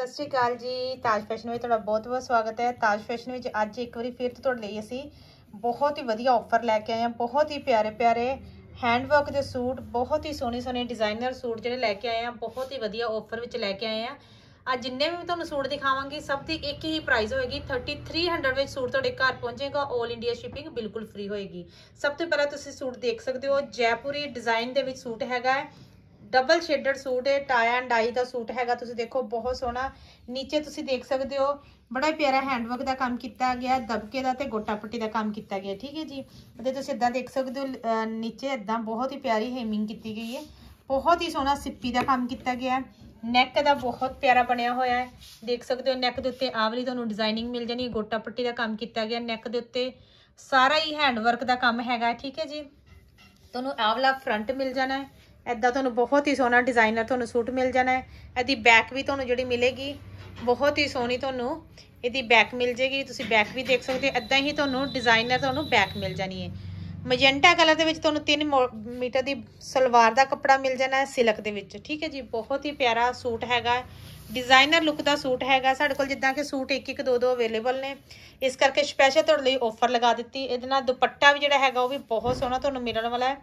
ਸਤਿ ਸ਼੍ਰੀ ਅਕਾਲ ਜੀ। ਤਾਜ ਫੈਸ਼ਨ ਵਿੱਚ ਤੁਹਾਡਾ ਬਹੁਤ-ਬਹੁਤ ਸਵਾਗਤ ਹੈ। ਤਾਜ ਫੈਸ਼ਨ ਵਿੱਚ ਅੱਜ ਇੱਕ ਵਾਰੀ ਫਿਰ ਤੋਂ ਤੁਹਾਡੇ ਲਈ ਅਸੀਂ ਬਹੁਤ ਹੀ ਵਧੀਆ ਆਫਰ ਲੈ ਕੇ ਆਏ ਹਾਂ। ਬਹੁਤ ਹੀ ਪਿਆਰੇ-ਪਿਆਰੇ ਹੈਂਡਵਰਕ ਦੇ ਸੂਟ, ਬਹੁਤ ਹੀ ਸੋਹਣੇ ਸੋਹਣੇ ਡਿਜ਼ਾਈਨਰ ਸੂਟ ਜਿਹੜੇ ਲੈ ਕੇ ਆਏ ਹਾਂ। ਬਹੁਤ ਹੀ ਵਧੀਆ ਆਫਰ ਵਿੱਚ ਲੈ ਕੇ ਆਏ ਹਾਂ। ਅੱਜ ਜਿੰਨੇ ਵੀ ਮੈਂ ਤੁਹਾਨੂੰ ਸੂਟ ਦਿਖਾਵਾਂਗੀ, ਸਭ ਦੀ ਇੱਕ ਹੀ ਪ੍ਰਾਈਸ ਹੋਏਗੀ। 3300 ਵਿੱਚ ਸੂਟ ਤੁਹਾਡੇ ਘਰ ਪਹੁੰਚੇਗਾ। 올 ਇੰਡੀਆ ਸ਼ਿਪਿੰਗ ਬਿਲਕੁਲ ਫ੍ਰੀ ਹੋਏਗੀ। ਸਭ ਤੋਂ ਪਹਿਲਾਂ ਤੁਸੀਂ ਸੂਟ ਦੇਖ ਸਕਦੇ ਹੋ। ਜੈਪੁਰੀ ਡਿਜ਼ਾਈਨ ਦੇ ਵਿੱਚ ਸੂਟ ਹੈਗਾ ਹੈ। ਡਬਲ ਸ਼ੇਡਡ ਸੂਟ ਹੈ ਟਾਈ ਐਂਡ ਡਾਈ ਦਾ ਸੂਟ ਹੈਗਾ, ਤੁਸੀਂ ਦੇਖੋ, ਬਹੁਤ ਸੋਹਣਾ। ਨੀਚੇ ਤੁਸੀਂ ਦੇਖ ਸਕਦੇ ਹੋ, ਬੜਾ ਹੀ ਪਿਆਰਾ ਹੈਂਡਵਰਕ ਦਾ ਕੰਮ ਕੀਤਾ ਗਿਆ, ਦਬਕੇ ਦਾ ਤੇ ਗੋਟਾ ਪੱਟੀ ਦਾ ਕੰਮ ਕੀਤਾ ਗਿਆ, ਠੀਕ ਹੈ ਜੀ? ਅਤੇ ਤੁਸੀਂ ਇਦਾਂ ਦੇਖ ਸਕਦੇ ਹੋ ਨੀਚੇ ਇਦਾਂ ਬਹੁਤ ਹੀ ਪਿਆਰੀ ਹੈਮਿੰਗ ਕੀਤੀ ਗਈ ਹੈ। ਬਹੁਤ ਹੀ ਸੋਹਣਾ ਸਿੱਪੀ ਦਾ ਕੰਮ ਕੀਤਾ ਗਿਆ। ਹੈ ਨੈਕ ਦਾ ਬਹੁਤ ਪਿਆਰਾ ਬਣਿਆ ਹੋਇਆ ਹੈ। ਦੇਖ ਸਕਦੇ ਹੋ ਨੈਕ ਦੇ ਉੱਤੇ ਆਵਲੀ ਤੁਹਾਨੂੰ ਡਿਜ਼ਾਈਨਿੰਗ ਮਿਲ ਜਾਣੀ ਗੋਟਾ ਪੱਟੀ ਦਾ ਕੰਮ ਕੀਤਾ ਗਿਆ ਨੈਕ ਦੇ ਉੱਤੇ ਸਾਰਾ ਹੀ ਹੈਂਡਵਰਕ ਦਾ ਕੰਮ ਹੈਗਾ, ਠੀਕ ਹੈ ਜੀ? ਤੁਹਾਨੂੰ ਆਵਲਾ ਫਰੰਟ ਮਿਲ ਜਾਣਾ ਹੈ। ਐਦਾਂ ਤੁਹਾਨੂੰ ਬਹੁਤ ਹੀ ਸੋਹਣਾ ਡਿਜ਼ਾਈਨਰ ਤੁਹਾਨੂੰ ਸੂਟ ਮਿਲ ਜਾਣਾ ਹੈ। ਇਹਦੀ ਬੈਕ ਵੀ ਤੁਹਾਨੂੰ ਜਿਹੜੀ ਮਿਲੇਗੀ, ਬਹੁਤ ਹੀ ਸੋਹਣੀ ਤੁਹਾਨੂੰ ਇਹਦੀ ਬੈਕ ਮਿਲ ਜੇਗੀ ਤੁਸੀਂ ਬੈਕ ਵੀ ਦੇਖ ਸਕਦੇ ਹੋ ਐਦਾਂ ਹੀ ਤੁਹਾਨੂੰ ਡਿਜ਼ਾਈਨਰ ਤੁਹਾਨੂੰ ਬੈਕ ਮਿਲ ਜਾਣੀ ਹੈ। ਮੈਜੈਂਟਾ ਕਲਰ ਦੇ ਵਿੱਚ ਤੁਹਾਨੂੰ 3 ਮੀਟਰ ਦੀ ਸਲਵਾਰ ਦਾ ਕੱਪੜਾ ਮਿਲ ਜਾਣਾ ਹੈ ਸਿਲਕ ਦੇ ਵਿੱਚ। ਠੀਕ ਹੈ ਜੀ, ਬਹੁਤ ਹੀ ਪਿਆਰਾ ਸੂਟ ਹੈਗਾ। ਡਿਜ਼ਾਈਨਰ ਲੁੱਕ ਦਾ ਸੂਟ ਹੈਗਾ। ਸਾਡੇ ਕੋਲ ਜਿੱਦਾਂ ਕਿ ਸੂਟ ਇੱਕ ਇੱਕ, ਦੋ ਦੋ ਅਵੇਲੇਬਲ ਨੇ। ਇਸ ਕਰਕੇ ਸਪੈਸ਼ਲ ਤੁਹਾਡੇ ਲਈ ਆਫਰ ਲਗਾ ਦਿੱਤੀ। ਇਹਦੇ ਨਾਲ ਦੁਪੱਟਾ ਵੀ ਜਿਹੜਾ ਹੈਗਾ ਉਹ ਵੀ ਬਹੁਤ ਸੋਹਣਾ ਤੁਹਾਨੂੰ ਮਿਲਣ ਵਾਲਾ ਹੈ।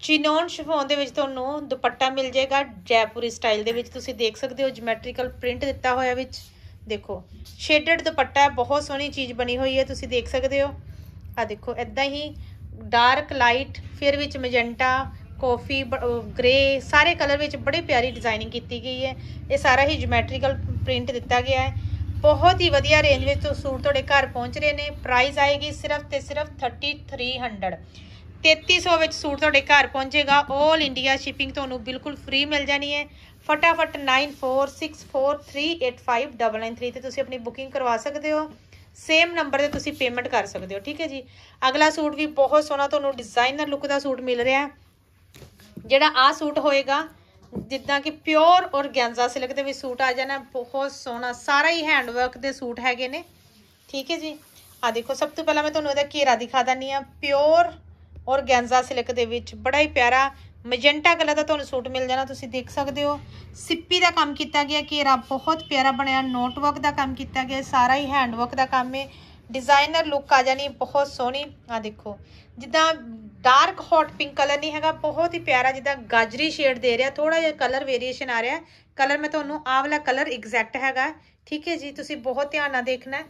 ਚਿਨੋਨ ਸ਼ਿਫੋਨ ਦੇ ਵਿੱਚ ਤੁਹਾਨੂੰ ਦੁਪੱਟਾ ਮਿਲ ਜਾਏਗਾ, ਜੈਪੁਰੀ ਸਟਾਈਲ ਦੇ ਵਿੱਚ ਤੁਸੀਂ ਦੇਖ ਸਕਦੇ ਹੋ ਜਿਓਮੈਟ੍ਰੀਕਲ ਪ੍ਰਿੰਟ ਦਿੱਤਾ ਹੋਇਆ ਵਿੱਚ। ਦੇਖੋ ਸ਼ੇਡਡ ਦੁਪੱਟਾ ਹੈ, ਬਹੁਤ ਸੋਹਣੀ ਚੀਜ਼ ਬਣੀ ਹੋਈ ਹੈ, ਤੁਸੀਂ ਦੇਖ ਸਕਦੇ ਹੋ। ਆ ਦੇਖੋ ਇਦਾਂ ਹੀ ਡਾਰਕ ਲਾਈਟ ਫਿਰ ਵਿੱਚ ਮੈਜੈਂਟਾ ਕਾਫੀ ਗ੍ਰੇ ਸਾਰੇ ਕਲਰ ਵਿੱਚ ਬੜੀ ਪਿਆਰੀ ਡਿਜ਼ਾਈਨਿੰਗ ਕੀਤੀ ਗਈ ਹੈ। ਇਹ ਸਾਰਾ ਹੀ ਜਿਓਮੈਟ੍ਰੀਕਲ ਪ੍ਰਿੰਟ ਦਿੱਤਾ ਗਿਆ ਹੈ। ਬਹੁਤ ਹੀ ਵਧੀਆ ਰੇਂਜ ਵਿੱਚ ਸੂਟ ਤੁਹਾਡੇ ਘਰ ਪਹੁੰਚ ਰਹੇ ਨੇ। ਪ੍ਰਾਈਸ ਆਏਗੀ ਸਿਰਫ ਤੇ ਸਿਰਫ 3300 3300 ਵਿੱਚ ਸੂਟ ਤੁਹਾਡੇ ਘਰ ਪਹੁੰਚੇਗਾ। 올 ਇੰਡੀਆ ਸ਼ਿਪਿੰਗ ਤੁਹਾਨੂੰ ਬਿਲਕੁਲ ਫ੍ਰੀ ਮਿਲ ਜਾਣੀ ਹੈ। ਫਟਾਫਟ 9464385993 ਤੇ ਤੁਸੀਂ ਆਪਣੀ ਬੁਕਿੰਗ ਕਰਵਾ ਸਕਦੇ ਹੋ। ਸੇਮ ਨੰਬਰ ਤੇ ਤੁਸੀਂ ਪੇਮੈਂਟ ਕਰ ਸਕਦੇ ਹੋ, ਠੀਕ ਹੈ ਜੀ? ਅਗਲਾ ਸੂਟ ਵੀ ਬਹੁਤ ਸੋਹਣਾ ਤੁਹਾਨੂੰ ਡਿਜ਼ਾਈਨਰ ਲੁੱਕ ਦਾ ਸੂਟ ਮਿਲ ਰਿਹਾ ਜਿਹੜਾ ਆ ਸੂਟ ਹੋਏਗਾ, ਜਿੱਦਾਂ ਕਿ ਪਿਓਰ ਔਰਗੈਂਜ਼ਾ ਸਿਲਕ ਦੇ ਵਿੱਚ ਸੂਟ ਆ ਜਾਣਾ ਬਹੁਤ ਸੋਹਣਾ, ਸਾਰਾ ਹੀ ਹੈਂਡਵਰਕ ਦੇ ਸੂਟ ਹੈਗੇ ਨੇ। ਠੀਕ ਹੈ ਜੀ? ਆ ਦੇਖੋ, ਸਭ ਤੋਂ ਪਹਿਲਾਂ ਮੈਂ ਤੁਹਾਨੂੰ ਇਹਦਾ ਘੇਰਾ ਦਿਖਾ ਦਿੰਨੀ ਆ ਪਿਓਰ ਔਰਗੈਂਜ਼ਾ ਸਿਲਕ ਦੇ ਵਿੱਚ ਬੜਾ ਹੀ ਪਿਆਰਾ ਮੈਜੈਂਟਾ ਕਲਰ ਦਾ ਤੁਹਾਨੂੰ ਸੂਟ ਮਿਲ ਜਾਣਾ, ਤੁਸੀਂ ਦੇਖ ਸਕਦੇ ਹੋ। ਸਿੱਪੀ ਦਾ ਕੰਮ ਕੀਤਾ ਗਿਆ, ਘੇਰਾ ਬਹੁਤ ਪਿਆਰਾ ਬਣਿਆ, ਨੋਟ ਵਰਕ ਦਾ ਕੰਮ ਕੀਤਾ ਗਿਆ, ਸਾਰਾ ਹੀ ਹੈਂਡ ਵਰਕ ਦਾ ਕੰਮ ਹੈ। ਡਿਜ਼ਾਈਨਰ ਲੁੱਕ ਆ ਜਾਣੀ, ਬਹੁਤ ਸੋਹਣੀ। ਆ ਦੇਖੋ, ਜਿੱਦਾਂ ਡਾਰਕ ਹੌਟ ਪਿੰਕ ਕਲਰ ਨਹੀਂ ਹੈਗਾ, ਬਹੁਤ ਹੀ ਪਿਆਰਾ, ਜਿੱਦਾਂ ਗਾਜਰੀ ਸ਼ੇਡ ਦੇ ਰਿਹਾ ਥੋੜਾ ਜਿਹਾ ਕਲਰ ਵੇਰੀਏਸ਼ਨ ਆ ਰਿਹਾ। ਕਲਰ ਮੈਂ ਤੁਹਾਨੂੰ ਆਹ ਵਾਲਾ ਕਲਰ ਐਗਜ਼ੈਕਟ ਹੈਗਾ। ਠੀਕ ਹੈ ਜੀ, ਤੁਸੀਂ ਬਹੁਤ ਧਿਆਨ ਨਾਲ ਦੇਖਣਾ।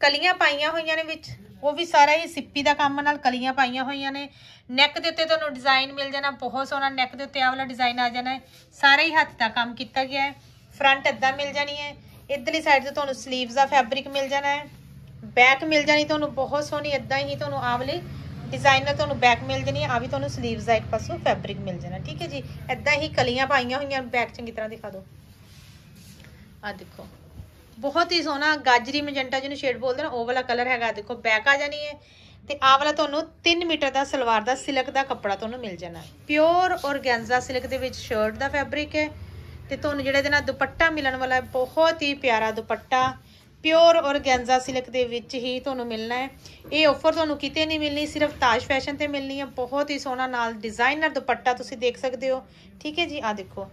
ਕਲੀਆਂ ਪਾਈਆਂ ਹੋਈਆਂ ਨੇ ਵਿੱਚ। ਉਹ ਵੀ ਸਾਰਾ ਹੀ ਸਿੱਪੀ ਦਾ ਕੰਮ ਨਾਲ ਕਲੀਆਂ ਪਾਈਆਂ ਹੋਈਆਂ ਨੇ। ਨੈਕ ਦੇ ਉੱਤੇ ਤੁਹਾਨੂੰ ਡਿਜ਼ਾਈਨ ਮਿਲ ਜਾਣਾ, ਬਹੁਤ ਸੋਹਣਾ ਨੈਕ ਦੇ ਉੱਤੇ ਆ ਵਾਲਾ ਡਿਜ਼ਾਈਨ ਆ ਜਾਣਾ ਹੈ। ਸਾਰੇ ਹੀ ਹੱਥ ਦਾ ਕੰਮ ਕੀਤਾ ਗਿਆ ਹੈ। ਫਰੰਟ ਇਦਾਂ ਮਿਲ ਜਾਣੀ ਹੈ। ਇਧਰਲੀ ਸਾਈਡ ਤੇ ਤੁਹਾਨੂੰ 슬ੀਵਸ ਦਾ ਫੈਬਰਿਕ ਮਿਲ ਜਾਣਾ ਹੈ। ਬੈਕ ਮਿਲ ਜਾਣੀ ਤੁਹਾਨੂੰ ਬਹੁਤ ਸੋਹਣੀ ਇਦਾਂ ਹੀ ਤੁਹਾਨੂੰ ਆ ਵਾਲੀ ਡਿਜ਼ਾਈਨਰ ਤੁਹਾਨੂੰ ਬੈਕ ਮਿਲ ਜਾਣੀ ਹੈ। ਆ ਵੀ ਤੁਹਾਨੂੰ 슬ੀਵਸ ਦਾ ਇੱਕ ਪਾਸੋਂ ਫੈਬਰਿਕ ਮਿਲ ਜਾਣਾ, ਠੀਕ ਹੈ ਜੀ? ਇਦਾਂ ਹੀ ਕਲੀਆਂ ਪਾਈਆਂ ਹੋਈਆਂ ਬੈਕ ਚੰਗੀ ਤਰ੍ਹਾਂ ਦਿਖਾ ਦਿਓ। ਆ ਦੇਖੋ। ਬਹੁਤ ਹੀ ਸੋਹਣਾ ਗਾਜਰੀ ਮੈਜੈਂਟਾ ਜਿਹਨੂੰ ਸ਼ੇਡ ਬੋਲਦੇ ਨੇ, ਉਹ ਵਾਲਾ ਕਲਰ ਹੈਗਾ, ਦੇਖੋ ਬੈਕ ਆ ਜਾਣੀ ਹੈ ਤੇ ਆਹ ਵਾਲਾ ਤੁਹਾਨੂੰ 3 ਮੀਟਰ ਦਾ ਸਲਵਾਰ ਦਾ ਸਿਲਕ ਦਾ ਕੱਪੜਾ ਤੁਹਾਨੂੰ ਮਿਲ ਜਾਣਾ। ਪਿਓਰ ਔਰਗੈਂਜ਼ਾ ਸਿਲਕ ਦੇ ਵਿੱਚ ਸ਼ਰਟ ਦਾ ਫੈਬਰਿਕ ਹੈ ਤੇ ਤੁਹਾਨੂੰ ਜਿਹੜੇ ਦੇ ਨਾਲ ਦੁਪੱਟਾ ਮਿਲਣ ਵਾਲਾ ਹੈ, ਬਹੁਤ ਹੀ ਪਿਆਰਾ ਦੁਪੱਟਾ ਪਿਓਰ ਔਰਗੈਂਜ਼ਾ ਸਿਲਕ ਦੇ ਵਿੱਚ ਹੀ ਤੁਹਾਨੂੰ ਮਿਲਣਾ ਹੈ। ਇਹ ਆਫਰ ਤੁਹਾਨੂੰ ਕਿਤੇ ਨਹੀਂ ਮਿਲਣੀ, ਸਿਰਫ ਤਾਜ ਫੈਸ਼ਨ ਤੇ ਮਿਲਣੀ ਹੈ। ਬਹੁਤ ਹੀ ਸੋਹਣਾ ਨਾਲ ਡਿਜ਼ਾਈਨਰ ਦੁਪੱਟਾ ਤੁਸੀਂ ਦੇਖ ਸਕਦੇ ਹੋ। ਠੀਕ ਹੈ ਜੀ ਆ ਦੇਖੋ।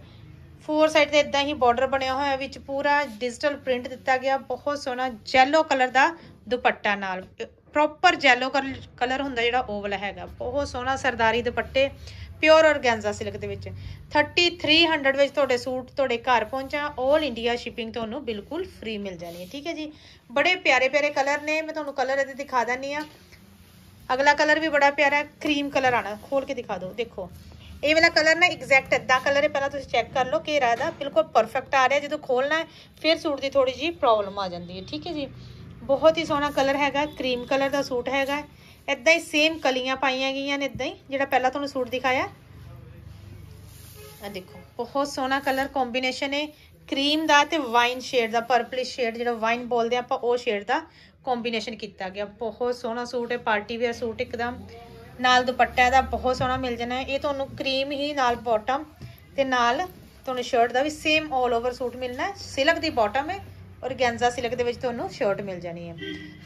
ਫੋਰ ਸਾਈਡ ਤੇ ਇਦਾਂ ਹੀ ਬਾਰਡਰ ਬਣਿਆ ਹੋਇਆ, ਵਿੱਚ ਪੂਰਾ ਡਿਜੀਟਲ ਪ੍ਰਿੰਟ ਦਿੱਤਾ ਗਿਆ, ਬਹੁਤ ਸੋਹਣਾ ਜੈਲੋ ਕਲਰ ਦਾ ਦੁਪੱਟਾ ਨਾਲ। ਪ੍ਰੋਪਰ ਜੈਲੋ ਕਲਰ ਹੁੰਦਾ ਜਿਹੜਾ ਉਹ ਵਾਲਾ ਹੈਗਾ। ਬਹੁਤ ਸੋਹਣਾ ਸਰਦਾਰੀ ਦੁਪੱਟੇ ਪਿਓਰ ਔਰਗੈਂਜ਼ਾ ਸਿਲਕ ਦੇ ਵਿੱਚ। 3300 ਵਿੱਚ ਤੁਹਾਡੇ ਸੂਟ ਤੁਹਾਡੇ ਘਰ ਪਹੁੰਚਾ 올 ਇੰਡੀਆ ਸ਼ਿਪਿੰਗ ਤੁਹਾਨੂੰ ਬਿਲਕੁਲ ਫ੍ਰੀ ਮਿਲ ਜਾਣੀ ਹੈ, ਠੀਕ ਹੈ ਜੀ? ਬੜੇ ਪਿਆਰੇ ਪਿਆਰੇ ਕਲਰ ਨੇ, ਮੈਂ ਤੁਹਾਨੂੰ ਕਲਰ ਇਹਦੇ ਦਿਖਾ ਦਿੰਨੀ ਆ ਅਗਲਾ ਕਲਰ ਵੀ ਬੜਾ ਪਿਆਰਾ ਕਰੀਮ ਕਲਰ ਆਣਾ ਖੋਲ ਕੇ ਦਿਖਾ ਦਿਓ, ਦੇਖੋ। ਇਹ ਵਾਲਾ ਕਲਰ ਨਾ ਐਗਜ਼ੈਕਟ ਇਦਾਂ ਕਲਰ ਹੈ, ਪਹਿਲਾਂ ਤੁਸੀਂ ਚੈੱਕ ਕਰ ਲਓ ਘੇਰਾ ਦਾ ਬਿਲਕੁਲ ਪਰਫੈਕਟ ਆ ਰਿਹਾ, ਜਦੋਂ ਖੋਲਣਾ ਫਿਰ ਸੂਟ ਦੀ ਥੋੜੀ ਜੀ ਪ੍ਰੋਬਲਮ ਆ ਜਾਂਦੀ ਹੈ, ਠੀਕ ਹੈ ਜੀ? ਬਹੁਤ ਹੀ ਸੋਹਣਾ ਕਲਰ ਹੈਗਾ ਕਰੀਮ ਕਲਰ ਦਾ ਸੂਟ ਹੈਗਾ ਇਦਾਂ ਹੀ ਸੇਮ ਕਲੀਆਂ ਪਾਈਆਂ ਗਈਆਂ ਨੇ ਇਦਾਂ ਹੀ, ਜਿਹੜਾ ਪਹਿਲਾਂ ਤੁਹਾਨੂੰ ਸੂਟ ਦਿਖਾਇਆ। ਆ ਦੇਖੋ, ਬਹੁਤ ਸੋਹਣਾ ਕਲਰ ਕੰਬੀਨੇਸ਼ਨ ਹੈ ਕਰੀਮ ਦਾ ਤੇ ਵਾਈਨ ਸ਼ੇਡ ਦਾ ਪਰਪਲਿਸ਼ ਸ਼ੇਡ ਜਿਹੜਾ ਵਾਈਨ ਬੋਲਦੇ ਆਪਾਂ, ਉਹ ਸ਼ੇਡ ਦਾ ਕੰਬੀਨੇਸ਼ਨ ਕੀਤਾ ਗਿਆ। ਬਹੁਤ ਸੋਹਣਾ ਸੂਟ ਹੈ ਪਾਰਟੀ ਵੇਅਰ ਸੂਟ ਇੱਕਦਮ। ਨਾਲ ਦੁਪੱਟਾ ਦਾ ਬਹੁਤ ਸੋਹਣਾ ਮਿਲ ਜਾਣਾ ਇਹ ਤੁਹਾਨੂੰ ਕਰੀਮ ਹੀ ਨਾਲ ਬਾਟਮ ਤੇ ਨਾਲ ਤੁਹਾਨੂੰ ਸ਼ਰਟ ਦਾ ਵੀ ਸੇਮ 올 ਓਵਰ ਸੂਟ ਮਿਲਣਾ ਸਿਲਕ ਦੀ ਬਾਟਮ ਹੈ ਔਰਗੈਂਜ਼ਾ ਸਿਲਕ ਦੇ ਵਿੱਚ ਤੁਹਾਨੂੰ ਸ਼ਰਟ ਮਿਲ ਜਾਣੀ ਹੈ।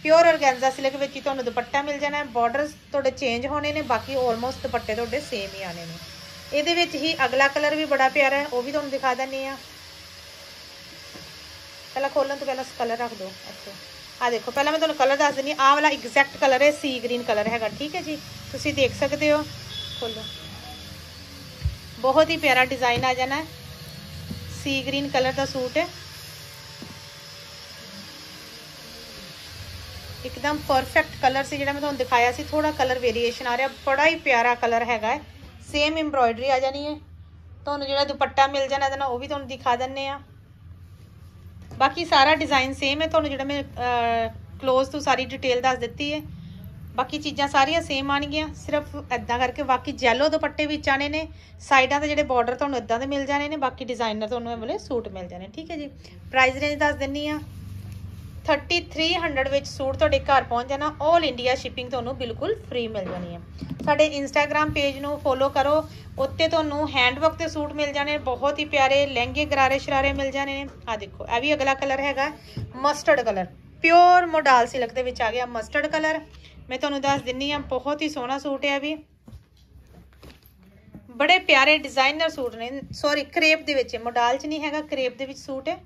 ਪਿਓਰ ਔਰਗੈਂਜ਼ਾ ਸਿਲਕ ਵਿੱਚ ਹੀ ਤੁਹਾਨੂੰ ਦੁਪੱਟਾ ਮਿਲ ਜਾਣਾ ਹੈ। ਬਾਰਡਰਸ ਤੁਹਾਡੇ ਚੇਂਜ ਹੋਣੇ ਨੇ, ਬਾਕੀ ਆਲਮੋਸਟ ਦੁਪੱਟੇ ਤੁਹਾਡੇ ਸੇਮ ਹੀ ਆਣੇ ਨੇ। ਇਹਦੇ ਵਿੱਚ ਹੀ ਅਗਲਾ ਕਲਰ ਵੀ ਬੜਾ ਪਿਆਰਾ ਹੈ, ਉਹ ਵੀ ਤੁਹਾਨੂੰ ਦਿਖਾ ਦਿੰਨੀ ਆ ਪਹਿਲਾਂ ਖੋਲਣ ਤੋਂ ਪਹਿਲਾਂ ਕਲਰ ਰੱਖ ਦਿਓ ਅੱਛਾ ਆ ਦੇਖੋ, ਪਹਿਲਾਂ ਮੈਂ ਤੁਹਾਨੂੰ ਕਲਰ ਦੱਸ ਦਿੰਦੀ ਆ ਵਾਲਾ ਐਗਜ਼ੈਕਟ ਕਲਰ ਹੈ ਸੀ ਗ੍ਰੀਨ ਕਲਰ ਹੈਗਾ, ਠੀਕ ਹੈ ਜੀ? ਤੁਸੀਂ ਦੇਖ ਸਕਦੇ ਹੋ, ਖੋਲੋ। ਬਹੁਤ ਹੀ ਪਿਆਰਾ ਡਿਜ਼ਾਈਨ ਆ ਜਾਣਾ ਸੀ ਗ੍ਰੀਨ ਕਲਰ ਦਾ ਸੂਟ ਹੈ। ਇੱਕਦਮ ਪਰਫੈਕਟ ਕਲਰ ਸੀ ਜਿਹੜਾ ਮੈਂ ਤੁਹਾਨੂੰ ਦਿਖਾਇਆ ਸੀ। ਥੋੜਾ ਕਲਰ ਵੇਰੀਏਸ਼ਨ ਆ ਰਿਹਾ, ਬੜਾ ਹੀ ਪਿਆਰਾ ਕਲਰ ਹੈਗਾ ਸੇਮ ਐਮਬ੍ਰੋਇਡਰੀ ਆ ਜਾਣੀ ਹੈ। ਤੁਹਾਨੂੰ ਜਿਹੜਾ ਦੁਪੱਟਾ ਮਿਲ ਜਾਣਾ, ਇਹਦਾ ਉਹ ਵੀ ਤੁਹਾਨੂੰ ਦਿਖਾ ਦਿੰਨੇ ਆ ਬਾਕੀ ਸਾਰਾ ਡਿਜ਼ਾਈਨ ਸੇਮ ਹੈ, ਤੁਹਾਨੂੰ ਜਿਹੜਾ ਮੈਂ ਕਲੋਜ਼ ਤੋਂ ਸਾਰੀ ਡਿਟੇਲ ਦੱਸ ਦਿੱਤੀ ਹੈ। ਬਾਕੀ ਚੀਜ਼ਾਂ ਸਾਰੀਆਂ ਸੇਮ ਆਣਗੀਆਂ ਸਿਰਫ ਐਦਾਂ ਕਰਕੇ ਬਾਕੀ ਜੈਲੋ ਦੁਪੱਟੇ ਵਿੱਚ ਆਣੇ ਨੇ, ਸਾਈਡਾਂ ਤੇ ਜਿਹੜੇ ਬਾਰਡਰ ਤੁਹਾਨੂੰ ਇਦਾਂ ਦੇ ਮਿਲ ਜਾਣੇ ਨੇ, ਬਾਕੀ ਡਿਜ਼ਾਈਨਰ ਤੁਹਾਨੂੰ ਇਹ ਵਾਲੇ ਸੂਟ ਮਿਲ ਜਾਣੇ, ਠੀਕ ਹੈ ਜੀ। ਪ੍ਰਾਈਸ ਰੇਂਜ ਦੱਸ ਦਿੰਨੀ ਆ। 3300 ਵਿੱਚ ਸੂਟ ਤੁਹਾਡੇ ਘਰ ਪਹੁੰਚ ਜਾਣਾ। 올 ਇੰਡੀਆ ਸ਼ਿਪਿੰਗ ਤੁਹਾਨੂੰ ਬਿਲਕੁਲ ਫ੍ਰੀ ਮਿਲ ਜਾਣੀ ਹੈ। ਸਾਡੇ ਇੰਸਟਾਗ੍ਰam ਪੇਜ ਨੂੰ ਫੋਲੋ ਕਰੋ। ਉੱਤੇ ਤੁਹਾਨੂੰ ਹੈਂਡਵਰਕ ਦੇ ਸੂਟ ਮਿਲ ਜਾਣੇ, ਬਹੁਤ ਹੀ ਪਿਆਰੇ ਲਹਿੰਗੇ, ਗਰਾਰੇ, ਸ਼ਰਾਰੇ ਮਿਲ ਜਾਣੇ ਨੇ। ਆ ਦੇਖੋ, ਇਹ ਵੀ ਅਗਲਾ ਕਲਰ ਹੈਗਾ mustard colour pure modal silk ਦੇ ਵਿੱਚ ਆ ਗਿਆ ਮਸਟਰਡ ਕਲਰ ਮੈਂ ਤੁਹਾਨੂੰ ਦੱਸ ਦਿੰਨੀ ਆ ਬਹੁਤ ਹੀ ਸੋਹਣਾ ਸੂਟ ਹੈ ਵੀ। ਬੜੇ ਪਿਆਰੇ ਡਿਜ਼ਾਈਨਰ ਸੂਟ ਨੇ। ਸੌਰੀ ਕਰੇਪ ਦੇ ਵਿੱਚ, ਮੋਡਲ ਚ ਨਹੀਂ ਹੈਗਾ ਕਰੇਪ ਦੇ ਵਿੱਚ ਸੂਟ ਹੈ।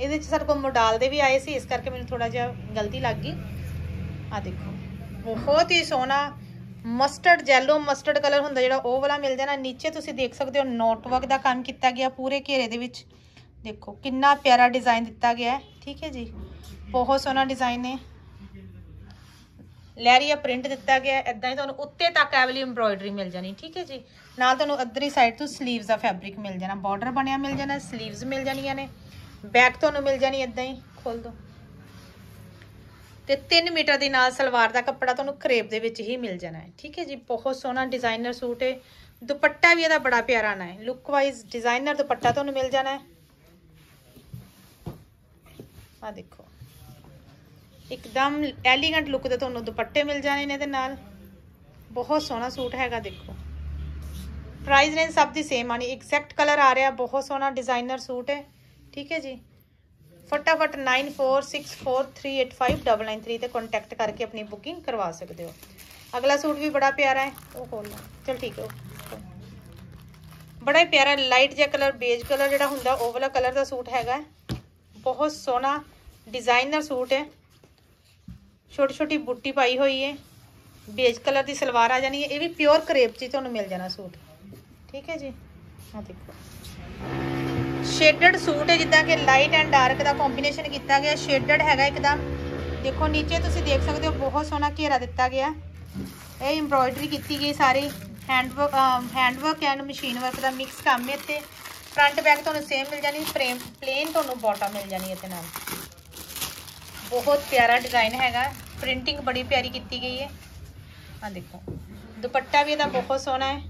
ਇਹਦੇ ਚ ਸਾਡੇ ਕੋਲ ਮੋਡਲ ਦੇ ਵੀ ਆਏ ਸੀ, ਇਸ ਕਰਕੇ ਮੈਨੂੰ ਥੋੜਾ ਜਿਹਾ ਗਲਤੀ ਲੱਗ ਗਈ। ਆ ਦੇਖੋ, ਬਹੁਤ ਹੀ ਸੋਹਣਾ ਮਸਟਰਡ ਜੈਲੋ ਮਸਟਰਡ ਕਲਰ ਹੁੰਦਾ ਜਿਹੜਾ ਉਹ ਵਾਲਾ ਮਿਲ ਜਾਣਾ। ਨੀਚੇ ਤੁਸੀਂ ਦੇਖ ਸਕਦੇ ਹੋ ਨੋਟਵਰਕ ਦਾ ਕੰਮ ਕੀਤਾ ਗਿਆ ਪੂਰੇ ਘੇਰੇ ਦੇ ਵਿੱਚ। ਦੇਖੋ, ਕਿੰਨਾ ਪਿਆਰਾ ਡਿਜ਼ਾਈਨ ਦਿੱਤਾ ਗਿਆ ਹੈ। ਠੀਕ ਹੈ ਜੀ? ਬਹੁਤ ਸੋਹਣਾ ਡਿਜ਼ਾਈਨ ਹੈ। ਲਹਿਰੀਆ ਪ੍ਰਿੰਟ ਦਿੱਤਾ ਗਿਆ ਐਦਾਂ ਹੀ ਤੁਹਾਨੂੰ ਉੱਤੇ ਤੱਕ ਐਵਲੀ ਐਮਬ੍ਰੋਇਡਰੀ ਮਿਲ ਜਾਣੀ। ਠੀਕ ਹੈ ਜੀ? ਨਾਲ ਤੁਹਾਨੂੰ ਅਦਰੀ ਸਾਈਡ ਤੋਂ 슬ੀਵਸ ਦਾ ਫੈਬਰਿਕ ਮਿਲ ਜਾਣਾ। ਬਾਰਡਰ ਬਣਿਆ ਮਿਲ ਜਾਣਾ 슬ੀਵਸ ਮਿਲ ਜਾਣੀਆਂ ਨੇ। ਬੈਕ ਤੁਹਾਨੂੰ ਮਿਲ ਜਾਣੀ ਇਦਾਂ ਹੀ, ਖੋਲ ਦੋ। ਤੇ 3 ਮੀਟਰ ਦੇ ਨਾਲ ਸਲਵਾਰ ਦਾ ਕੱਪੜਾ ਤੁਹਾਨੂੰ ਕਰੇਪ ਦੇ ਵਿੱਚ ਹੀ ਮਿਲ ਜਾਣਾ ਹੈ। ਠੀਕ ਹੈ ਜੀ, ਬਹੁਤ ਸੋਹਣਾ ਡਿਜ਼ਾਈਨਰ ਸੂਟ ਹੈ। ਦੁਪੱਟਾ ਵੀ ਇਹਦਾ ਬੜਾ ਪਿਆਰਾ ਨਾ ਹੈ। ਲੁੱਕ ਵਾਈਜ਼ ਡਿਜ਼ਾਈਨਰ ਦੁਪੱਟਾ ਤੁਹਾਨੂੰ ਮਿਲ ਜਾਣਾ ਹੈ। ਆ ਦੇਖੋ। ਇੱਕਦਮ ਐਲੀਗੈਂਟ ਲੁੱਕ ਦੇ ਤੁਹਾਨੂੰ ਦੁਪੱਟੇ ਮਿਲ ਜਾਣੇ ਨੇ ਇਹਦੇ ਨਾਲ। ਬਹੁਤ ਸੋਹਣਾ ਸੂਟ ਹੈਗਾ, ਦੇਖੋ। ਪ੍ਰਾਈਸ ਰੇਂਜ ਸਭ ਦੀ ਸੇਮ ਆਣੀ ਐਗਜ਼ੈਕਟ ਕਲਰ ਆ ਰਿਹਾ, ਬਹੁਤ ਸੋਹਣਾ ਡਿਜ਼ਾਈਨਰ ਸੂਟ ਹੈ। ਠੀਕ ਹੈ ਜੀ। ਫਟਾਫਟ 9464385993 ਤੇ ਕੰਟੈਕਟ ਕਰਕੇ ਆਪਣੀ ਬੁਕਿੰਗ ਕਰਵਾ ਸਕਦੇ ਹੋ। ਅਗਲਾ ਸੂਟ ਵੀ ਬੜਾ ਪਿਆਰਾ ਹੈ, ਉਹ ਖੋਲ ਲਓ। ਚਲ ਠੀਕ ਹੈ ਬੜਾ ਹੀ ਪਿਆਰਾ ਲਾਈਟ ਜਿਹਾ ਕਲਰ ਬੇਜ ਕਲਰ ਜਿਹੜਾ ਹੁੰਦਾ, ਉਹ ਵਾਲਾ ਕਲਰ ਦਾ ਸੂਟ ਹੈਗਾ ਬਹੁਤ ਸੋਹਣਾ ਡਿਜ਼ਾਈਨਰ ਸੂਟ ਹੈ। ਛੋਟੀ ਛੋਟੀ ਬੁੱਟੀ ਪਾਈ ਹੋਈ ਹੈ। ਬੇਜ ਕਲਰ ਦੀ ਸਲਵਾਰ ਆ ਜਾਣੀ ਹੈ। ਇਹ ਵੀ ਪਿਓਰ ਕਰੇਪ ਚ ਤੁਹਾਨੂੰ ਮਿਲ ਜਾਣਾ ਸੂਟ। ਠੀਕ ਹੈ ਜੀ। ਆ ਦੇਖੋ। ਸ਼ੇਡਡ ਸੂਟ ਹੈ, ਜਿੱਦਾਂ ਕਿ ਲਾਈਟ ਐਂਡ ਡਾਰਕ ਦਾ ਕੰਬੀਨੇਸ਼ਨ ਕੀਤਾ ਗਿਆ। ਸ਼ੇਡਡ ਹੈਗਾ ਇੱਕਦਮ। ਦੇਖੋ, ਨੀਚੇ ਤੁਸੀਂ ਦੇਖ ਸਕਦੇ ਹੋ, ਬਹੁਤ ਸੋਹਣਾ ਘੇਰਾ ਦਿੱਤਾ ਗਿਆ। ਇਹ ਐਮਬ੍ਰੋਇਡਰੀ ਕੀਤੀ ਗਈ ਸਾਰੀ। Handwork handwork and machine work the mix ਕੰਮ ਹੈ ਤੇ ਫਰੰਟ ਬੈਕ ਤੁਹਾਨੂੰ ਸੇਮ ਮਿਲ ਜਾਣੀ ਫਰੇਮ ਪਲੇਨ ਤੁਹਾਨੂੰ ਬਾਟਮ ਮਿਲ ਜਾਣੀ ਇਹਦੇ ਨਾਲ। ਬਹੁਤ ਪਿਆਰਾ ਡਿਜ਼ਾਈਨ ਹੈਗਾ। ਪ੍ਰਿੰਟਿੰਗ ਬੜੀ ਪਿਆਰੀ ਕੀਤੀ ਗਈ ਹੈ। ਆ ਦੇਖੋ, ਦੁਪੱਟਾ ਵੀ ਇਹਦਾ ਬਹੁਤ ਸੋਹਣਾ ਹੈ।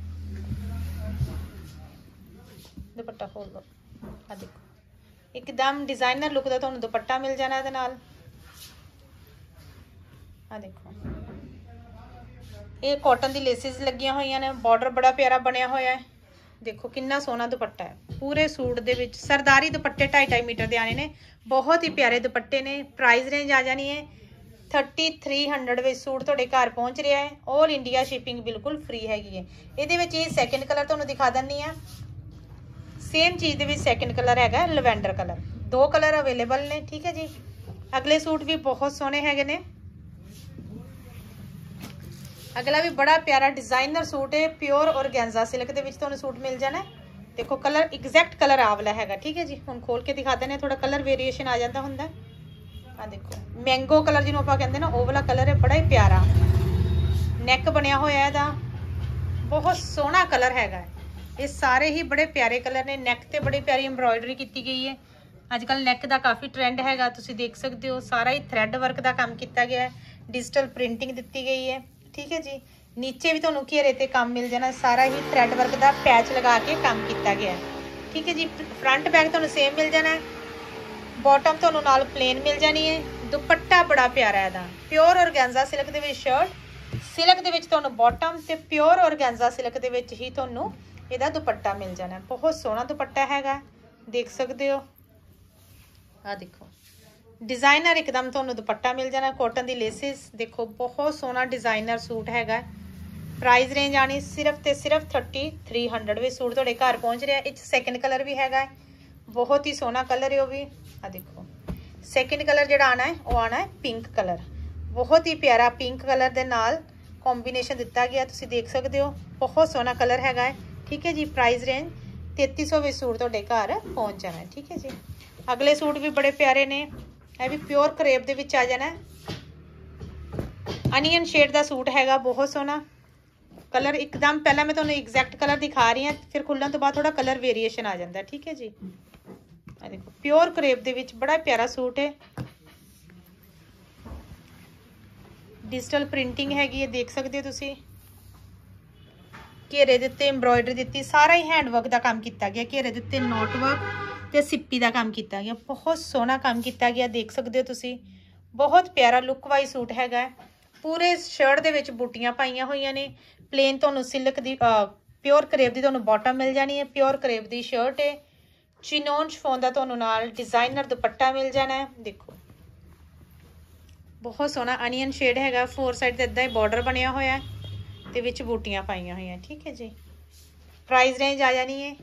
ਦੁਪੱਟਾ ਖੋਲ ਲਓ। ਆ ਦੇਖੋ। ਇੱਕਦਮ ਡਿਜ਼ਾਈਨਰ ਲੁੱਕ ਦਾ ਤੁਹਾਨੂੰ ਦੁਪੱਟਾ ਮਿਲ ਜਾਣਾ ਇਹਦੇ ਨਾਲ। ਆ ਦੇਖੋ। ਇਹ ਕਾਟਨ ਦੀ ਲੇਸਿਸ ਲੱਗੀਆਂ ਹੋਈਆਂ ਨੇ ਬਾਰਡਰ ਬੜਾ ਪਿਆਰਾ ਬਣਿਆ ਹੋਇਆ ਹੈ। ਦੇਖੋ ਕਿੰਨਾ ਸੋਹਣਾ ਦੁਪੱਟਾ ਹੈ। ਪੂਰੇ ਸੂਟ ਦੇ ਵਿੱਚ ਸਰਦਾਰੀ ਦੁਪੱਟੇ 2.5 ਮੀਟਰ ਦੇ ਆਣੇ ਨੇ। ਬਹੁਤ ਹੀ ਪਿਆਰੇ ਦੁਪੱਟੇ ਨੇ ਪ੍ਰਾਈਸ ਰੇਂਜ ਆ ਜਾਣੀ ਹੈ। 3300 ਵਿੱਚ ਸੂਟ ਤੁਹਾਡੇ ਘਰ ਪਹੁੰਚ ਰਿਹਾ ਹੈ। 올 ਇੰਡੀਆ ਸ਼ਿਪਿੰਗ ਬਿਲਕੁਲ ਫ੍ਰੀ ਹੈਗੀ ਹੈ। ਇਹਦੇ ਵਿੱਚ ਇਹ ਸੈਕੰਡ ਕਲਰ ਤੁਹਾਨੂੰ ਦਿਖਾ ਦਿੰਨੀ ਆ ਸੇਮ ਚੀਜ਼ ਦੇ ਵਿੱਚ ਸੈਕੰਡ ਕਲਰ ਹੈਗਾ ਲਵੈਂਡਰ ਕਲਰ ਦੋ ਕਲਰ ਅਵੇਲੇਬਲ ਨੇ, ਠੀਕ ਹੈ ਜੀ? ਅਗਲੇ ਸੂਟ ਵੀ ਬਹੁਤ ਸੋਹਣੇ ਹੈਗੇ ਨੇ। ਅਗਲਾ ਵੀ ਬੜਾ ਪਿਆਰਾ ਡਿਜ਼ਾਈਨਰ ਸੂਟ ਹੈ ਪਿਓਰ ਔਰਗੈਂਜ਼ਾ ਸਿਲਕ ਦੇ ਵਿੱਚ ਤੁਹਾਨੂੰ ਸੂਟ ਮਿਲ ਜਾਣਾ। ਦੇਖੋ ਕਲਰ ਐਗਜ਼ੈਕਟ ਕਲਰ ਆਵਲਾ ਹੈਗਾ, ਠੀਕ ਹੈ ਜੀ? ਹੁਣ ਖੋਲ ਕੇ ਦਿਖਾ ਦਿੰਦੇ ਥੋੜਾ ਕਲਰ ਵੇਰੀਏਸ਼ਨ ਆ ਜਾਂਦਾ ਹੁੰਦਾ। ਆ ਦੇਖੋ ਮੈਂਗੋ ਕਲਰ ਜਿਹਨੂੰ ਆਪਾਂ ਕਹਿੰਦੇ ਨਾ, ਉਹ ਵਾਲਾ ਕਲਰ ਹੈ, ਬੜਾ ਹੀ ਪਿਆਰਾ। ਨੈਕ ਬਣਿਆ ਹੋਇਆ ਇਹਦਾ। ਬਹੁਤ ਸੋਹਣਾ ਕਲਰ ਹੈਗਾ। ਇਹ ਸਾਰੇ ਹੀ ਬੜੇ ਪਿਆਰੇ ਕਲਰ ਨੇ। ਨੈਕ ਤੇ ਬੜੀ ਪਿਆਰੀ ਐਮਬ੍ਰੋਇਡਰੀ ਕੀਤੀ ਗਈ ਹੈ। ਅੱਜ ਕੱਲ ਨੈਕ ਦਾ ਕਾਫੀ ਟ੍ਰੈਂਡ ਹੈਗਾ, ਤੁਸੀਂ ਦੇਖ ਸਕਦੇ ਹੋ। ਸਾਰਾ ਹੀ ਥ੍ਰੈਡ ਵਰਕ ਦਾ ਕੰਮ ਕੀਤਾ ਗਿਆ ਹੈ। ਡਿਜੀਟਲ ਪ੍ਰਿੰਟਿੰਗ ਦਿੱਤੀ ਗਈ ਹੈ। ਠੀਕ ਹੈ ਜੀ? ਨੀਚੇ ਵੀ ਤੁਹਾਨੂੰ ਘੇਰੇ ਤੇ ਕੰਮ ਮਿਲ ਜਾਣਾ। ਸਾਰਾ ਹੀ ਥ੍ਰੈਡ ਵਰਕ ਦਾ ਪੈਚ ਲਗਾ ਕੇ ਕੰਮ ਕੀਤਾ ਗਿਆ ਹੈ। ਠੀਕ ਹੈ ਜੀ? ਫਰੰਟ ਬੈਕ ਤੁਹਾਨੂੰ ਸੇਮ ਮਿਲ ਜਾਣਾ ਹੈ। ਬਾਟਮ ਤੁਹਾਨੂੰ ਨਾਲ ਪਲੇਨ ਮਿਲ ਜਾਣੀ ਹੈ। ਦੁਪੱਟਾ ਬੜਾ ਪਿਆਰਾ ਹੈ ਇਹਦਾ। ਪਿਓਰ ਔਰਗੈਂਜ਼ਾ ਸਿਲਕ ਦੇ ਵਿੱਚ ਸ਼ਰਟ ਸਿਲਕ ਦੇ ਵਿੱਚ ਤੁਹਾਨੂੰ ਬਾਟਮ ਤੇ ਪਿਓਰ ਔਰਗੈਂਜ਼ਾ ਸਿਲਕ ਦੇ ਵਿੱਚ ਹੀ ਤੁਹਾਨੂੰ ਇਹਦਾ ਦੁਪੱਟਾ ਮਿਲ ਜਾਣਾ। ਬਹੁਤ ਸੋਹਣਾ ਦੁਪੱਟਾ ਹੈਗਾ। ਦੇਖ ਸਕਦੇ ਹੋ। ਆ ਦੇਖੋ। ਡਿਜ਼ਾਈਨਰ ਇੱਕਦਮ ਤੁਹਾਨੂੰ ਦੁਪੱਟਾ ਮਿਲ ਜਾਣਾ ਕਾਟਨ ਦੀ ਲੇਸਿਸ ਦੇਖੋ, ਬਹੁਤ ਸੋਹਣਾ ਡਿਜ਼ਾਈਨਰ ਸੂਟ ਹੈਗਾ। ਪ੍ਰਾਈਸ ਰੇਂਜ ਆਣੀ ਸਿਰਫ ਤੇ ਸਿਰਫ 3300 ਵਿੱਚ ਸੂਟ ਤੁਹਾਡੇ ਘਰ ਪਹੁੰਚ ਰਿਹਾ। ਇਹ ਸੈਕਿੰਡ ਕਲਰ ਵੀ ਹੈਗਾ। ਬਹੁਤ ਹੀ ਸੋਹਣਾ ਕਲਰ ਹੈ ਉਹ ਵੀ। ਆ ਦੇਖੋ। ਸੈਕਿੰਡ ਕਲਰ ਜਿਹੜਾ ਆਣਾ ਹੈ, ਉਹ ਆਣਾ ਹੈ ਪਿੰਕ ਕਲਰ ਬਹੁਤ ਹੀ ਪਿਆਰਾ ਪਿੰਕ ਕਲਰ ਦੇ ਨਾਲ ਕੰਬੀਨੇਸ਼ਨ ਦਿੱਤਾ ਗਿਆ। ਤੁਸੀਂ ਦੇਖ ਸਕਦੇ ਹੋ। ਬਹੁਤ ਸੋਹਣਾ ਕਲਰ ਹੈਗਾ ਹੈ। ਠੀਕ ਹੈ ਜੀ ਪ੍ਰਾਈਸ ਰੇਂਜ 3300 ਵਿੱਚ ਸੂਟ ਤੁਹਾਡੇ ਘਰ ਪਹੁੰਚ ਜਾਣਾ ਠੀਕ ਹੈ ਜੀ। ਅਗਲੇ ਸੂਟ ਵੀ ਬੜੇ ਪਿਆਰੇ ਨੇ, ਇਹ ਵੀ ਪਿਓਰ ਕਰੇਪ ਦੇ ਵਿੱਚ ਆ ਜਾਣਾ ਅਨੀਅਨ ਸ਼ੇਡ ਦਾ ਸੂਟ ਹੈਗਾ, ਬਹੁਤ ਸੋਹਣਾ। ਕਲਰ ਇੱਕਦਮ ਪਹਿਲਾਂ ਮੈਂ ਤੁਹਾਨੂੰ ਐਗਜ਼ੈਕਟ ਕਲਰ ਦਿਖਾ ਰਹੀ ਹਾਂ, ਫਿਰ ਖੁੱਲਣ ਤੋਂ ਬਾਅਦ ਥੋੜਾ ਕਲਰ ਵੇਰੀਏਸ਼ਨ ਆ ਜਾਂਦਾ ਠੀਕ ਹੈ ਜੀ। ਆ ਦੇਖੋ ਪਿਓਰ ਕਰੇਪ ਦੇ ਵਿੱਚ ਬੜਾ ਪਿਆਰਾ ਸੂਟ ਹੈ। ਡਿਜੀਟਲ ਪ੍ਰਿੰਟਿੰਗ ਹੈਗੀ ਹੈ, ਦੇਖ ਸਕਦੇ ਹੋ ਤੁਸੀਂ। ਘੇਰੇ ਦੇ ਉੱਤੇ ਐਮਬ੍ਰੋਇਡਰੀ ਦਿੱਤੀ, ਸਾਰਾ ਹੀ ਹੈਂਡ ਵਰਕ ਦਾ ਕੰਮ ਕੀਤਾ ਗਿਆ, ਘੇਰੇ ਦੇ ਉੱਤੇ ਨੋਟ ਵਰਕ ਤੇ ਸਿੱਪੀ ਦਾ ਕੰਮ ਕੀਤਾ ਗਿਆ, ਬਹੁਤ ਸੋਹਣਾ ਕੰਮ ਕੀਤਾ ਗਿਆ, ਦੇਖ ਸਕਦੇ ਹੋ ਤੁਸੀਂ, ਬਹੁਤ ਪਿਆਰਾ ਲੁੱਕ ਵਾਈਜ਼ ਸੂਟ ਹੈਗਾ, ਪੂਰੇ ਸ਼ਰਟ ਦੇ ਵਿੱਚ ਬੂਟੀਆਂ ਪਾਈਆਂ ਹੋਈਆਂ ਨੇ ਪਲੇਨ ਤੁਹਾਨੂੰ ਸਿਲਕ ਦੀ ਪਿਓਰ ਕਰੇਪ ਦੀ ਤੁਹਾਨੂੰ ਬਾਟਮ ਮਿਲ ਜਾਣੀ ਹੈ ਪਿਓਰ ਕਰੇਪ ਦੀ ਸ਼ਰਟ ਹੈ ਚਿਨੋਨ ਸ਼ਫੋਨ ਦਾ ਤੁਹਾਨੂੰ ਨਾਲ ਡਿਜ਼ਾਈਨਰ ਦੁਪੱਟਾ ਮਿਲ ਜਾਣਾ ਹੈ, ਦੇਖੋ। ਬਹੁਤ ਸੋਹਣਾ ਅਨੀਅਨ ਸ਼ੇਡ ਹੈਗਾ ਫੋਰ ਸਾਈਡ ਤੇ ਇਦਾਂ ਹੀ ਬਾਰਡਰ ਬਣਿਆ ਹੋਇਆ ਹੈ। ਤੇ ਵਿੱਚ ਬੂਟੀਆਂ ਪਾਈਆਂ ਹੋਈਆਂ, ਠੀਕ ਹੈ ਜੀ। ਪ੍ਰਾਈਸ ਰੇਂਜ ਆ ਜਾਣੀ ਹੈ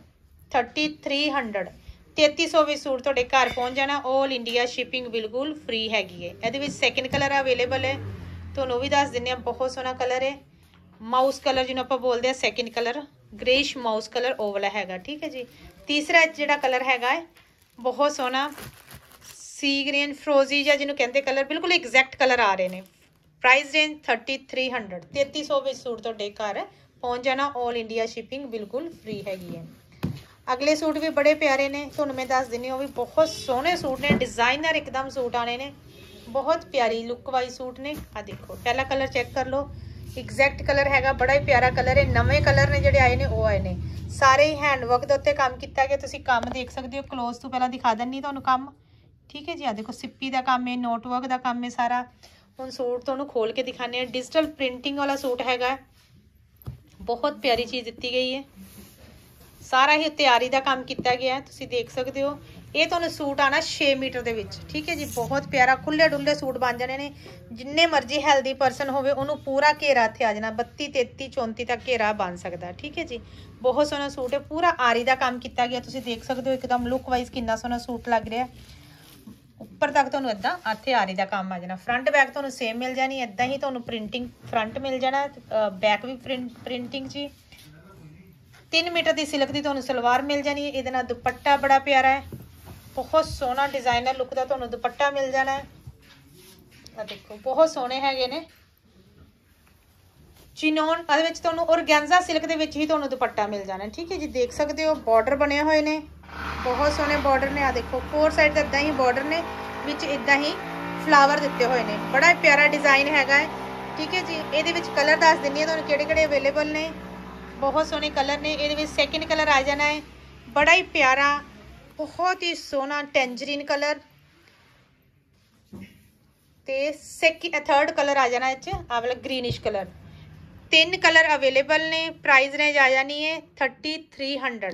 3300 3300 ਵਿੱਚ ਸੂਟ ਤੁਹਾਡੇ ਘਰ ਪਹੁੰਚ ਜਾਣਾ 올 ਇੰਡੀਆ ਸ਼ਿਪਿੰਗ ਬਿਲਕੁਲ ਫ੍ਰੀ ਹੈਗੀ ਹੈ। ਇਹਦੇ ਵਿੱਚ ਸੈਕਿੰਡ ਕਲਰ ਅਵੇਲੇਬਲ ਹੈ। ਤੁਹਾਨੂੰ ਵੀ ਦੱਸ ਦਿੰਨੇ ਆ ਬਹੁਤ ਸੋਹਣਾ ਕਲਰ ਹੈ। ਮਾਊਸ ਕਲਰ ਜਿਹਨੂੰ ਆਪਾਂ ਬੋਲਦੇ ਆ second colour greyish mouse colour ਉਹ ਵਾਲਾ ਹੈਗਾ, ਠੀਕ ਹੈ ਜੀ। ਤੀਸਰਾ ਜਿਹੜਾ ਕਲਰ ਹੈਗਾ ਹੈ, ਬਹੁਤ ਸੋਹਣਾ ਸੀ ਗ੍ਰੀਨ ਫਰੋਜ਼ੀ ਜਾਂ ਜਿਹਨੂੰ ਕਹਿੰਦੇ ਕਲਰ ਬਿਲਕੁਲ ਐਗਜ਼ੈਕਟ ਕਲਰ ਆ ਰਹੇ ਨੇ। Price range thirty three hundred ਤੇਤੀ ਸੌ ਵਿੱਚ ਸੂਟ ਤੁਹਾਡੇ ਘਰ ਪਹੁੰਚ ਜਾਣਾ। 올 ਇੰਡੀਆ ਸ਼ਿਪਿੰਗ ਬਿਲਕੁਲ ਫ੍ਰੀ ਹੈਗੀ ਹੈ। ਅਗਲੇ ਸੂਟ ਵੀ ਬੜੇ ਪਿਆਰੇ ਨੇ। ਤੁਹਾਨੂੰ ਮੈਂ ਦੱਸ ਦਿੰਨੀ ਉਹ ਵੀ ਬਹੁਤ ਸੋਹਣੇ ਸੂਟ ਨੇ। ਡਿਜ਼ਾਈਨਰ ਇੱਕਦਮ ਸੂਟ ਆਣੇ ਨੇ। ਬਹੁਤ ਪਿਆਰੀ ਲੁੱਕ ਵਾਈ ਸੂਟ ਨੇ। ਆ ਦੇਖੋ, ਪਹਿਲਾ ਕਲਰ ਚੈੱਕ ਕਰ ਲਓ। ਐਗਜ਼ੈਕਟ ਕਲਰ ਹੈਗਾ, ਬੜਾ ਹੀ ਪਿਆਰਾ ਕਲਰ ਹੈ। ਨਵੇਂ ਕਲਰ ਨੇ ਜਿਹੜੇ ਆਏ ਨੇ, ਉਹ ਆਏ ਨੇ। ਸਾਰੇ ਹੀ ਹੈਂਡਵਰਕ ਦੇ ਉੱਤੇ ਕੰਮ ਕੀਤਾ ਗਿਆ। ਤੁਸੀਂ ਕੰਮ ਦੇਖ ਸਕਦੇ ਹੋ। ক্লোਜ਼ ਤੋਂ ਪਹਿਲਾਂ ਦਿਖਾ ਦਿੰਨੀ ਤੁਹਾਨੂੰ ਕੰਮ। ਠੀਕ ਹੈ ਜੀ ਆ ਦੇਖੋ, ਸਿੱਪੀ ਦਾ ਕੰਮ ਹੈ ਨੋਟਵਰਕ ਦਾ ਕੰਮ ਹੈ ਸਾਰਾ। ਹੁਣ ਸੂਟ ਤੁਹਾਨੂੰ ਖੋਲ ਕੇ ਦਿਖਾਣੇ ਆ ਡਿਜੀਟਲ ਪ੍ਰਿੰਟਿੰਗ ਵਾਲਾ ਸੂਟ ਹੈਗਾ। ਬਹੁਤ ਪਿਆਰੀ ਚੀਜ਼ ਦਿੱਤੀ ਗਈ ਹੈ। ਸਾਰਾ ਹੀ ਤਿਆਰੀ ਦਾ ਕੰਮ ਕੀਤਾ ਗਿਆ ਤੁਸੀਂ ਦੇਖ ਸਕਦੇ ਹੋ। ਇਹ ਤੁਹਾਨੂੰ ਸੂਟ ਆਣਾ 6 ਮੀਟਰ ਦੇ ਵਿੱਚ। ਠੀਕ ਹੈ ਜੀ, ਬਹੁਤ ਪਿਆਰਾ ਖੁੱਲੇ ਡੁੱਲੇ ਸੂਟ ਬਣ ਜਾਣੇ ਨੇ। ਜਿੰਨੇ ਮਰਜ਼ੀ ਹੈਲਦੀ ਪਰਸਨ ਹੋਵੇ, ਉਹਨੂੰ ਪੂਰਾ ਘੇਰਾ ਇੱਥੇ ਆ ਜਾਣਾ। 32 33 34 ਤੱਕ ਘੇਰਾ ਬਣ ਸਕਦਾ। ਠੀਕ ਹੈ ਜੀ, ਬਹੁਤ ਸੋਹਣਾ ਸੂਟ ਹੈ। ਪੂਰਾ ਆਰੀ ਦਾ ਕੰਮ ਕੀਤਾ ਗਿਆ। ਤੁਸੀਂ ਦੇਖ ਸਕਦੇ ਹੋ, ਇੱਕਦਮ ਲੁੱਕ ਵਾਈਜ਼ ਕਿੰਨਾ ਸੋਹਣਾ ਸੂਟ ਲੱਗ ਰਿਹਾ। ਉੱਪਰ ਤੱਕ ਤੁਹਾਨੂੰ ਇਦਾਂ ਇੱਥੇ ਆਰੀ ਦਾ ਕੰਮ ਆ ਜਾਣਾ। ਫਰੰਟ ਬੈਕ ਤੁਹਾਨੂੰ ਸੇਮ ਮਿਲ ਜਾਣੀ ਇਦਾਂ ਹੀ ਤੁਹਾਨੂੰ ਪ੍ਰਿੰਟਿੰਗ ਫਰੰਟ ਮਿਲ ਜਾਣਾ ਬੈਕ ਵੀ ਪ੍ਰਿੰਟਿੰਗ ਜੀ। 3 ਮੀਟਰ ਦੀ ਸਿਲਕ ਦੀ ਤੁਹਾਨੂੰ ਸਲਵਾਰ ਮਿਲ ਜਾਣੀ ਹੈ ਇਹਦੇ ਨਾਲ ਦੁਪੱਟਾ ਬੜਾ ਪਿਆਰਾ ਹੈ। ਬਹੁਤ ਸੋਹਣਾ ਡਿਜ਼ਾਈਨਰ ਲੁੱਕ ਦਾ ਤੁਹਾਨੂੰ ਦੁਪੱਟਾ ਮਿਲ ਜਾਣਾ ਹੈ। ਆ ਦੇਖੋ, ਬਹੁਤ ਸੋਹਣੇ ਹੈਗੇ ਨੇ। ਚਿਨੋਨ ਇਹਦੇ ਵਿੱਚ ਤੁਹਾਨੂੰ ਔਰਗੈਂਜ਼ਾ ਸਿਲਕ ਦੇ ਵਿੱਚ ਹੀ ਤੁਹਾਨੂੰ ਦੁਪੱਟਾ ਮਿਲ ਜਾਣਾ। ਠੀਕ ਹੈ ਜੀ, ਦੇਖ ਸਕਦੇ ਹੋ ਬਾਰਡਰ ਬਣੇ ਹੋਏ ਨੇ। ਬਹੁਤ ਸੋਹਣੇ ਬਾਰਡਰ ਨੇ ਆ ਦੇਖੋ ਫੋਰ ਸਾਈਡ ਤੇ ਇਦਾਂ ਹੀ ਬਾਰਡਰ ਨੇ, ਵਿੱਚ ਇਦਾਂ ਹੀ ਫਲਾਵਰ ਦਿੱਤੇ ਹੋਏ ਨੇ। ਬੜਾ ਪਿਆਰਾ ਡਿਜ਼ਾਈਨ ਹੈਗਾ ਹੈ। ਠੀਕ ਹੈ ਜੀ, ਇਹਦੇ ਵਿੱਚ ਕਲਰ ਦੱਸ ਦਿੰਨੀ ਆ ਤੁਹਾਨੂੰ ਕਿਹੜੇ ਕਿਹੜੇ ਅਵੇਲੇਬਲ ਨੇ। ਬਹੁਤ ਸੋਹਣੇ ਕਲਰ ਨੇ, ਇਹਦੇ ਵਿੱਚ ਸੈਕਿੰਡ ਕਲਰ ਆ ਜਾਣਾ ਹੈ। ਬੜਾ ਹੀ ਪਿਆਰਾ, ਬਹੁਤ ਹੀ ਸੋਹਣਾ ਟੈਂਜਰੀਨ ਕਲਰ ਤੇ ਸੈਕਿੰਡ ਥਰਡ ਕਲਰ ਆ ਜਾਣਾ ਇਹ ਚ ਆ ਵਾਲਾ ਗ੍ਰੀਨਿਸ਼ ਕਲਰ ਤਿੰਨ ਕਲਰ ਅਵੇਲੇਬਲ ਨੇ ਪ੍ਰਾਈਸ ਰੇਂਜ ਆ ਜਾਣੀ ਹੈ 3300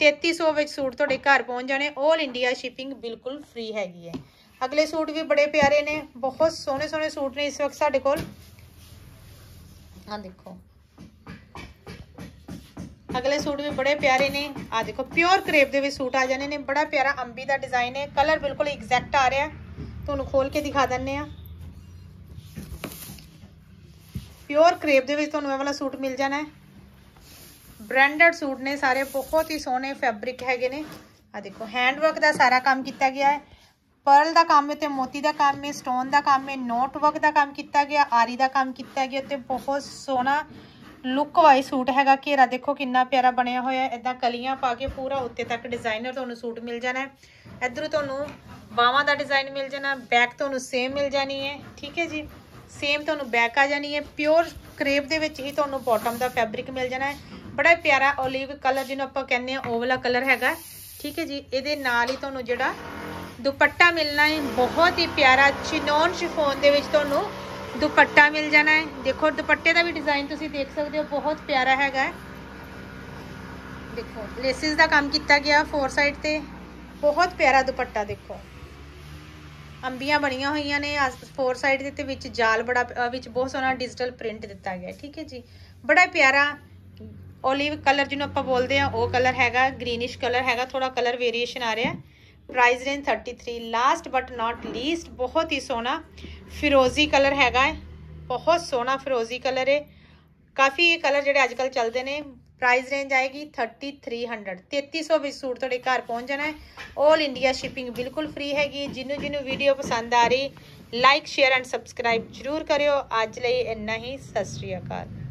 3300 ਵਿੱਚ ਸੂਟ ਤੁਹਾਡੇ ਘਰ ਪਹੁੰਚ ਜਾਣੇ 올 ਇੰਡੀਆ ਸ਼ਿਪਿੰਗ ਬਿਲਕੁਲ ਫ੍ਰੀ ਹੈਗੀ ਹੈ ਅਗਲੇ ਸੂਟ ਵੀ ਬੜੇ ਪਿਆਰੇ ਨੇ ਬਹੁਤ ਸੋਹਣੇ ਸੋਹਣੇ ਸੂਟ ਨੇ ਇਸ ਵਕਤ ਸਾਡੇ ਕੋਲ ਆ ਦੇਖੋ ਅਗਲੇ ਸੂਟ ਵੀ ਬੜੇ ਪਿਆਰੇ ਨੇ ਆ ਦੇਖੋ ਪਿਓਰ ਕਰੇਪ ਦੇ ਵਿੱਚ ਸੂਟ ਆ ਜਾਣੇ ਨੇ ਬੜਾ ਪਿਆਰਾ ਅੰਬੀ ਦਾ ਡਿਜ਼ਾਈਨ ਹੈ ਕਲਰ ਬਿਲਕੁਲ ਐਗਜ਼ੈਕਟ ਆ ਰਿਹਾ ਤੁਹਾਨੂੰ ਖੋਲ ਕੇ ਦਿਖਾ ਦਿੰਨੇ ਆ ਪਿਓਰ ਕਰੇਪ ਦੇ ਵਿੱਚ ਤੁਹਾਨੂੰ ਇਹ ਵਾਲਾ ਸੂਟ ਮਿਲ ਜਾਣਾ ਹੈ। ਬ੍ਰਾਂਡਡ ਸੂਟ ਨੇ ਸਾਰੇ ਬਹੁਤ ਹੀ ਸੋਹਣੇ ਫੈਬਰਿਕ ਹੈਗੇ ਨੇ। ਆ ਦੇਖੋ ਹੈਂਡ ਵਰਕ ਦਾ ਸਾਰਾ ਕੰਮ ਕੀਤਾ ਗਿਆ ਹੈ। ਪਰਲ ਦਾ ਕੰਮ ਹੈ ਤੇ ਮੋਤੀ ਦਾ ਕੰਮ ਹੈ ਸਟੋਨ ਦਾ ਕੰਮ ਹੈ ਨੋਟ ਵਰਕ ਦਾ ਕੰਮ ਕੀਤਾ ਗਿਆ, ਆਰੀ ਦਾ ਕੰਮ ਕੀਤਾ ਗਿਆ ਤੇ ਬਹੁਤ ਸੋਹਣਾ ਲੁੱਕ ਵਾਈਜ਼ ਸੂਟ ਹੈਗਾ। ਘੇਰਾ ਦੇਖੋ, ਕਿੰਨਾ ਪਿਆਰਾ ਬਣਿਆ ਹੋਇਆ ਹੈ। ਇਦਾਂ ਕਲੀਆਂ ਪਾ ਕੇ ਪੂਰਾ ਉੱਤੇ ਤੱਕ ਡਿਜ਼ਾਈਨਰ ਤੁਹਾਨੂੰ ਸੂਟ ਮਿਲ ਜਾਣਾ ਹੈ। ਇਧਰੋਂ ਤੁਹਾਨੂੰ ਬਾਹਾਂ ਦਾ ਡਿਜ਼ਾਈਨ ਮਿਲ ਜਾਣਾ ਬੈਕ ਤੁਹਾਨੂੰ ਸੇਮ ਮਿਲ ਜਾਣੀ ਹੈ। ਠੀਕ ਹੈ ਜੀ। ਸੇਮ ਤੁਹਾਨੂੰ ਬੈਕ ਆ ਜਾਣੀ ਹੈ ਪਿਓਰ ਕਰੇਪ ਦੇ ਵਿੱਚ ਹੀ ਤੁਹਾਨੂੰ ਬਾਟਮ ਦਾ ਫੈਬਰਿਕ ਮਿਲ ਜਾਣਾ ਹੈ। ਬੜਾ ਪਿਆਰਾ 올ਿਵ ਕਲਰ ਜਿਹਨੂੰ ਆਪਾਂ ਕਹਿੰਦੇ ਆ ਉਹ ਵਾਲਾ ਕਲਰ ਹੈਗਾ। ਠੀਕ ਹੈ ਜੀ, ਇਹਦੇ ਨਾਲ ਹੀ ਤੁਹਾਨੂੰ ਜਿਹੜਾ ਦੁਪੱਟਾ ਮਿਲਣਾ ਹੈ, ਬਹੁਤ ਹੀ ਪਿਆਰਾ ਚਿਨੋਨ ਸ਼ਿਫੋਨ ਦੇ ਵਿੱਚ ਤੁਹਾਨੂੰ ਦੁਪੱਟਾ ਮਿਲ ਜਾਣਾ ਹੈ। ਦੇਖੋ, ਦੁਪੱਟੇ ਦਾ ਵੀ ਡਿਜ਼ਾਈਨ ਤੁਸੀਂ ਦੇਖ ਸਕਦੇ ਹੋ, ਬਹੁਤ ਪਿਆਰਾ ਹੈਗਾ ਦੇਖੋ ਲੇਸਿਸ ਦਾ ਕੰਮ ਕੀਤਾ ਗਿਆ ਫੋਰ ਸਾਈਡ ਤੇ। ਬਹੁਤ ਪਿਆਰਾ ਦੁਪੱਟਾ, ਦੇਖੋ। ਅੰਬੀਆਂ ਬਣੀਆਂ ਹੋਈਆਂ ਨੇ ਫੋਰ ਸਾਈਡ ਦੇ ਤੇ ਵਿੱਚ ਜਾਲ ਬੜਾ ਵਿੱਚ ਬਹੁਤ ਸੋਹਣਾ ਡਿਜੀਟਲ ਪ੍ਰਿੰਟ ਦਿੱਤਾ ਗਿਆ, ਠੀਕ ਹੈ ਜੀ? ਬੜਾ ਪਿਆਰਾ ਓਲੀਵ ਕਲਰ ਜਿਹਨੂੰ ਆਪਾਂ ਬੋਲਦੇ ਆ ਉਹ ਕਲਰ ਹੈਗਾ ਗ੍ਰੀਨਿਸ਼ ਕਲਰ ਹੈਗਾ ਥੋੜਾ ਕਲਰ ਵੇਰੀਏਸ਼ਨ ਆ ਰਿਹਾ। Price range 33 last but not least ਬਹੁਤ ਹੀ ਸੋਹਣਾ ਫਿਰੋਜ਼ੀ ਕਲਰ ਹੈਗਾ ਬਹੁਤ ਸੋਹਣਾ ਫਿਰੋਜ਼ੀ ਕਲਰ ਹੈ। ਕਾਫੀ ਇਹ ਕਲਰ ਜਿਹੜੇ ਅੱਜ ਕੱਲ ਚੱਲਦੇ ਨੇ ਪ੍ਰਾਈਸ ਰੇਂਜ ਆਏਗੀ 3300 3300 ਵਿੱਚ ਸੂਟ ਤੁਹਾਡੇ ਘਰ ਪਹੁੰਚ ਜਾਣਾ ਹੈ। 올 ਇੰਡੀਆ ਸ਼ਿਪਿੰਗ ਬਿਲਕੁਲ ਫ੍ਰੀ ਹੈਗੀ। ਜਿਹਨੂੰ ਜਿਹਨੂੰ ਵੀਡੀਓ ਪਸੰਦ ਆ ਰਹੀ ਲਾਈਕ ਸ਼ੇਅਰ ਐਂਡ ਸਬਸਕ੍ਰਾਈਬ ਜਰੂਰ ਕਰਿਓ। ਅੱਜ ਲਈ ਇੰਨਾ ਹੀ। ਸਤਿ ਸ਼੍ਰੀ ਅਕਾਲ।